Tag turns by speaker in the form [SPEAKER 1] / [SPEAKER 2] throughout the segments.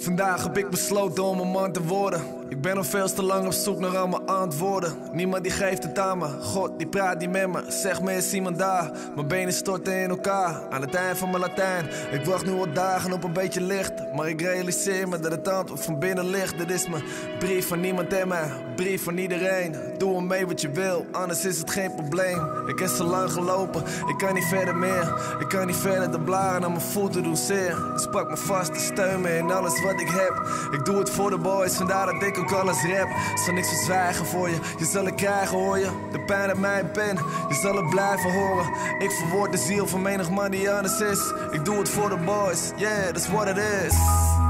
[SPEAKER 1] Vandaag heb ik besloten om een man te worden. Ik ben al veel te lang op zoek naar al mijn antwoorden. Niemand die geeft het aan me. God die praat niet met me. Zeg me is iemand daar. Mijn benen storten in elkaar. Aan het eind van mijn Latijn. Ik wacht nu al dagen op een beetje licht. Maar ik realiseer me dat het antwoord van binnen ligt. Dit is mijn brief van niemand en mij. Brief van iedereen. Doe er mee wat je wil. Anders is het geen probleem. Ik heb zo lang gelopen. Ik kan niet verder meer. Ik kan niet verder de blaren aan mijn voeten doen zeer. Dus pak me vast steun me in alles wat ik heb. Ik doe het voor de boys. Vandaar dat ik ook alles rap. Zal niks verzwijgen voor je. Je zal het krijgen hoor je. De pijn uit mijn pen. Je zal het blijven horen. Ik verwoord de ziel van menig man die anders is. Ik doe het voor de boys. Yeah, that's what it is.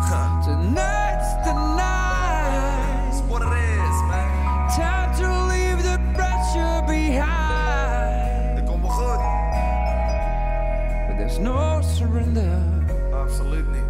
[SPEAKER 1] Ha.
[SPEAKER 2] Tonight's the night.
[SPEAKER 1] That's what it is, man.
[SPEAKER 2] Time to leave the pressure behind.
[SPEAKER 1] Dit komt wel goed.
[SPEAKER 2] But there's no surrender.
[SPEAKER 1] Absoluut niet.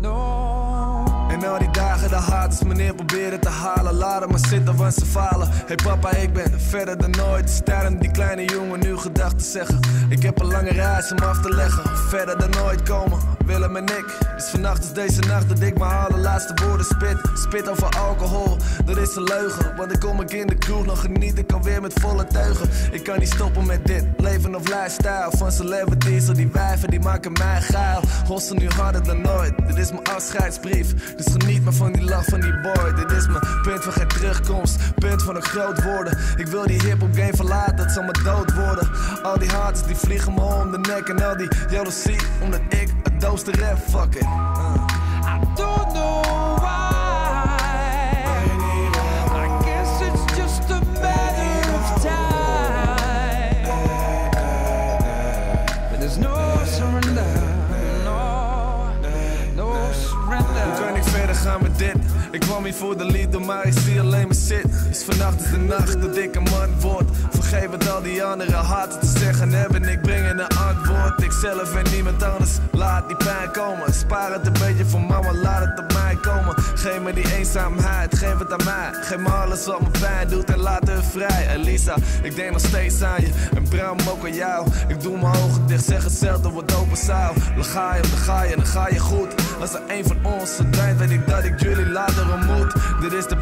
[SPEAKER 2] No.
[SPEAKER 1] En al die dagen de haters meneer proberen te halen. Laat hem maar zitten want ze falen Hey papa ik ben verder dan nooit Sterren die kleine jongen gedachten zeggen. Ik heb een lange reis om af te leggen. Verder dan nooit komen. Willem en ik. Dus vannacht is deze nacht dat ik mijn allerlaatste woorden spit. Spit over alcohol, dat is een leugen. Want ik kom ik in de kroeg. Nog geniet Ik alweer met volle teugen. Ik kan niet stoppen met dit. Leven of lifestyle. Van celebrities, al die wijven die maken mij geil. Hossen nu harder dan nooit Dit is mijn afscheidsbrief. Dus geniet maar van die lach van die boy. Dit is mijn punt van geen terugkomst. Punt van een groot worden Ik wil die hip-hop game verlaten, het zal me dood worden Al die haters die vliegen me om de nek En al die jaloezie omdat ik het doodste rap Fuck it Uh.
[SPEAKER 2] I don't know why. I guess it's just a matter of time. But there's no surrender. No, no
[SPEAKER 1] Hoe
[SPEAKER 2] surrender.
[SPEAKER 1] kan ik verder gaan met dit? Ik kwam hier voor de liefde, maar ik zie alleen maar zit. Dus vannacht is de nacht dat ik een man word. Vergeef wat al die andere harten te zeggen hebben. Ik breng een antwoord. Ik zelf en niemand anders. Laat die pijn komen. Spaar het een beetje voor mama, laat het op mij komen. Geef me die eenzaamheid, geef het aan mij. Geef me alles wat me pijn doet en laat het vrij. Elisa, ik denk nog steeds aan je. En Bram ook aan jou. Ik doe mijn ogen dicht, zeg hetzelfde, wordt open zaal. Dan ga je, dan ga je, dan ga je goed. Als er een van ons verdwijnt, weet ik dat ik jullie later ontmoet. Dit is de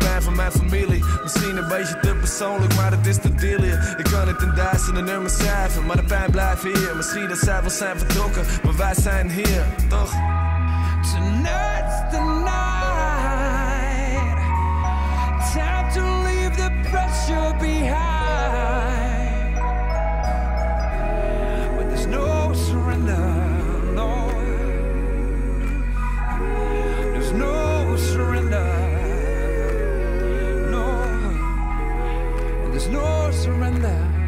[SPEAKER 1] Misschien een beetje te persoonlijk, maar het is de deal hier. Ik kan het in duizenden nummers schrijven, maar de pijn blijft hier. Misschien dat zij wel zijn vertrokken, maar wij zijn hier, toch?
[SPEAKER 2] Tonight's the no surrender.